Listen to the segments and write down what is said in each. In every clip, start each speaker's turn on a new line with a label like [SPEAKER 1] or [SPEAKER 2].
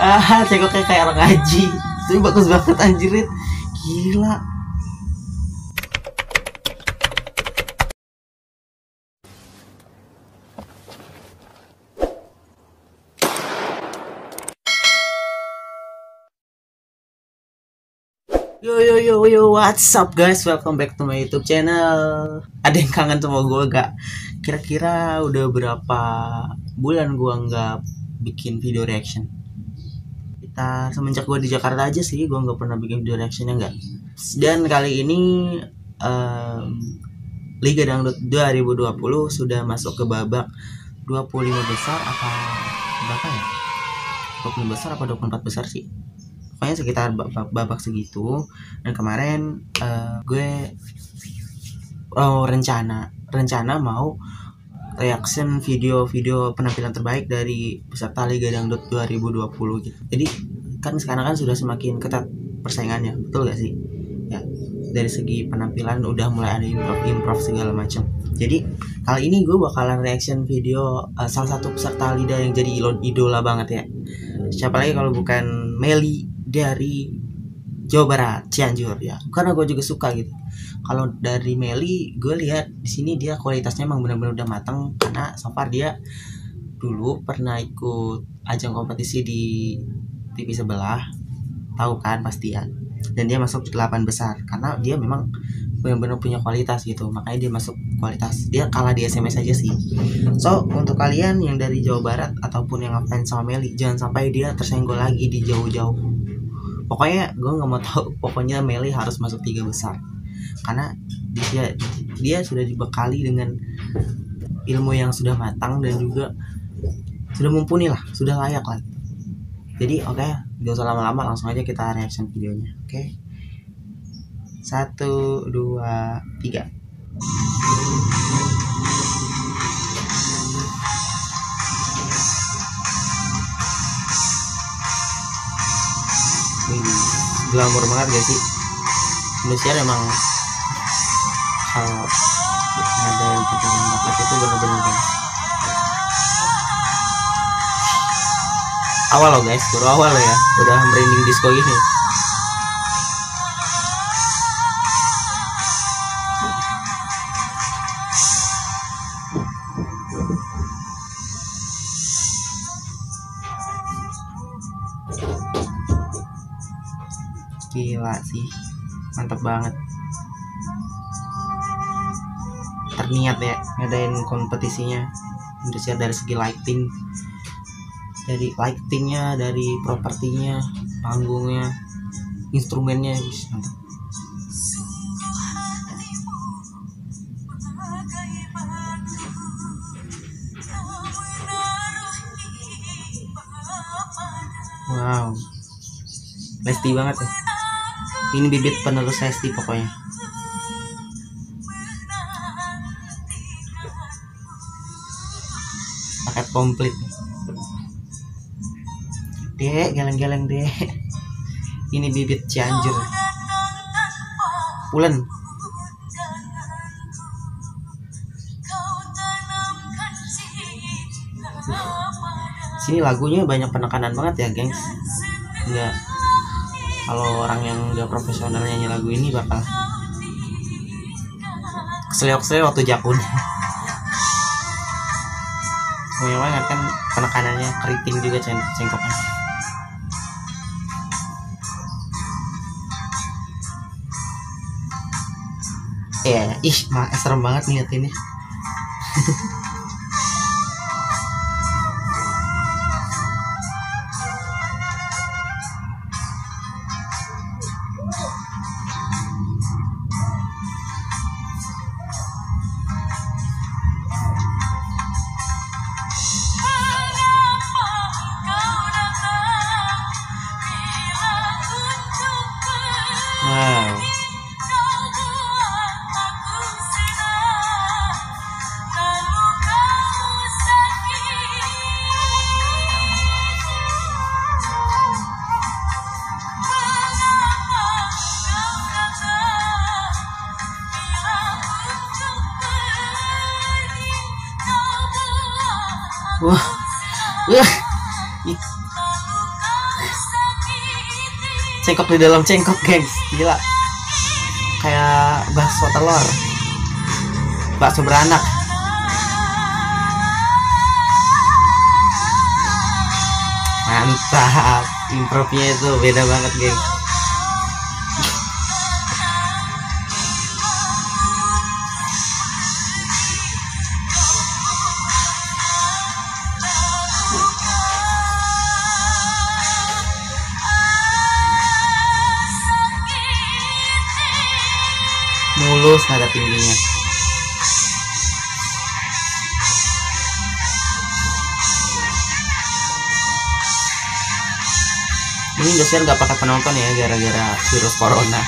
[SPEAKER 1] ah cengkoknya kayak orang ngaji. Tapi bagus banget anjirit gila. Yo yo yo yo what's up guys? Welcome back to my YouTube channel. Ada yang kangen sama gue gak kira-kira udah berapa bulan gue nggak bikin video reaction kita semenjak gue di Jakarta aja sih gue nggak pernah bikin video reactionnya nggak. Dan kali ini um, Liga Dangdut 2020 sudah masuk ke babak 25 besar apa berapa ya? 20 besar apa 24 besar sih. Pokoknya sekitar babak, babak segitu. Dan kemarin uh, gue oh, rencana rencana mau reaction video-video penampilan terbaik dari peserta Liga Dangdut 2020 gitu. Jadi kan sekarang kan sudah semakin ketat persaingannya, betul gak sih? Ya, dari segi penampilan udah mulai ada improv improv segala macam. Jadi kali ini gue bakalan reaction video uh, salah satu peserta Lida yang jadi idola banget ya. Siapa lagi kalau bukan Meli dari Jawa Barat, Cianjur ya. Karena gue juga suka gitu. Kalau dari Meli, gue lihat di sini dia kualitasnya emang benar-benar udah matang karena so far dia dulu pernah ikut ajang kompetisi di TV sebelah, tahu kan pasti ya. Dan dia masuk 8 besar karena dia memang benar-benar punya kualitas gitu makanya dia masuk kualitas dia kalah di SMS aja sih so untuk kalian yang dari Jawa Barat ataupun yang ngefans sama Meli jangan sampai dia tersenggol lagi di jauh-jauh pokoknya gue nggak mau tahu pokoknya Meli harus masuk tiga besar. Karena dia dia sudah dibekali dengan ilmu yang sudah matang dan juga sudah mumpuni lah sudah layak lah. Jadi oke okay, gak usah lama-lama langsung aja kita reaction videonya oke? Okay? satu dua tiga glamor banget gak sih? Indonesia emang hal ada yang pencarian bakat itu benar-benar bagus. Awal loh guys baru awal ya. Udah merinding disco ini mantap banget. Terniat ya ngadain kompetisinya. Indonesia dari segi lighting. Dari lightingnya dari propertinya panggungnya instrumennya. Mantap wow. Lesti banget ya ini bibit penerus Lesti pokoknya. Paket komplit. Dek geleng-geleng dek. Ini bibit Cianjur Ulen. Sini lagunya banyak penekanan banget ya gengs. Enggak kalau orang yang udah profesional nyanyi lagu ini bakal keselio-keselio waktu jakun. Banget kan penekanannya keriting juga ceng cengkoknya. Ya yeah, ih mah serem banget nih ini Wah, wah, cengkok di dalam cengkok gengs. Gila. Kayak bakso telur. Bakso beranak. Mantap. Improvnya itu beda banget geng nada tingginya ini Indosiar nggak pakai penonton ya gara-gara virus corona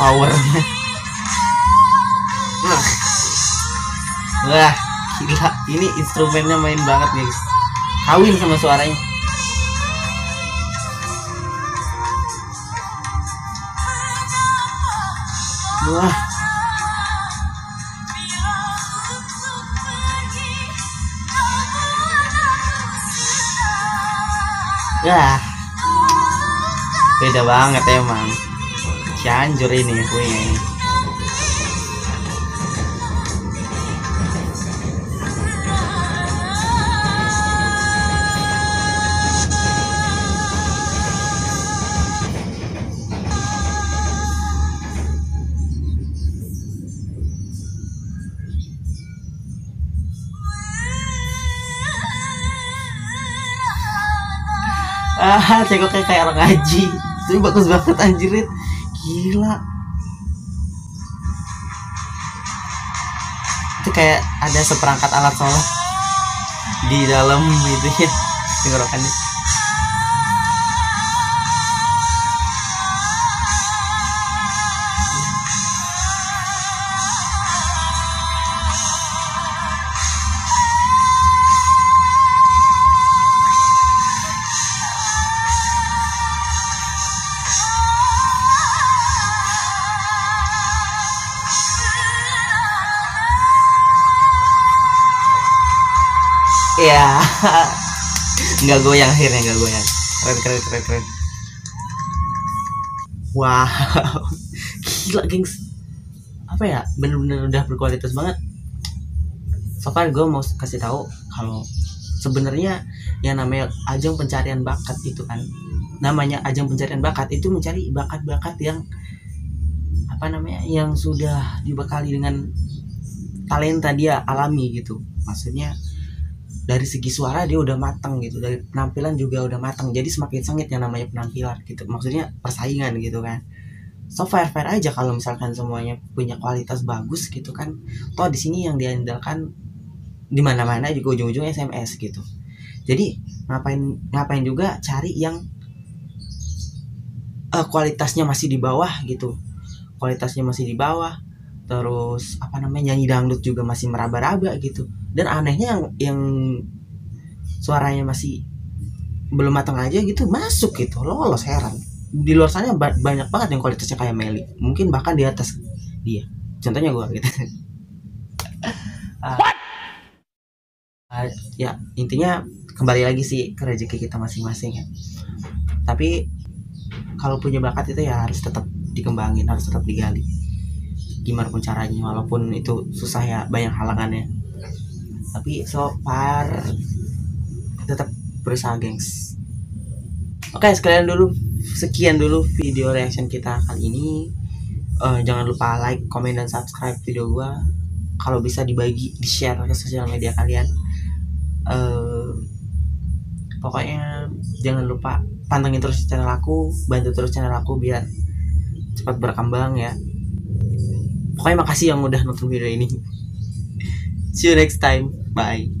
[SPEAKER 1] powernya. Wah. wah gila. Ini instrumennya main banget guys. Kawin sama suaranya. Wah. Ya beda banget emang Cianjur ini punya ini ah cekoknya kayak orang ngaji itu bagus banget anjirit gila. Itu kayak ada seperangkat alat sholat di dalam itu ya tenggorokannya ya nggak goyang akhirnya nggak goyang. Keren keren keren keren. Wow. Gila gengs. Apa ya? Bener-bener udah berkualitas banget. So gue mau kasih tahu kalau sebenarnya yang namanya ajang pencarian bakat itu kan namanya ajang pencarian bakat itu mencari bakat-bakat yang apa namanya yang sudah dibekali dengan talenta dia alami gitu. Maksudnya dari segi suara dia udah matang gitu dari penampilan juga udah matang jadi semakin sengit yang namanya penampilan gitu maksudnya persaingan gitu kan. So fair fair aja kalau misalkan semuanya punya kualitas bagus gitu kan. Toh di sini yang diandalkan di mana mana juga ujung-ujung SMS gitu. Jadi ngapain ngapain juga cari yang uh, kualitasnya masih di bawah gitu. Kualitasnya masih di bawah terus apa namanya nyanyi dangdut juga masih meraba-raba gitu. Dan anehnya yang yang suaranya masih belum matang aja gitu masuk gitu. Lolos heran. Di luar sana ba banyak banget yang kualitasnya kayak Meli mungkin bahkan di atas dia. Contohnya gue gitu. Uh, uh, ya intinya kembali lagi sih ke rezeki kita masing-masing ya. Tapi kalau punya bakat itu ya harus tetap dikembangin harus tetap digali gimana pun caranya walaupun itu susah ya banyak halangannya. Tapi so far tetap berusaha gengs. Oke sekalian dulu sekian dulu video reaction kita kali ini. Uh, jangan lupa like komen dan subscribe video gua. Kalau bisa dibagi di share ke sosial media kalian. Uh, pokoknya jangan lupa pantengin terus channel aku bantu terus channel aku biar cepat berkembang ya pokoknya makasih yang udah nonton video ini. See you next time. Bye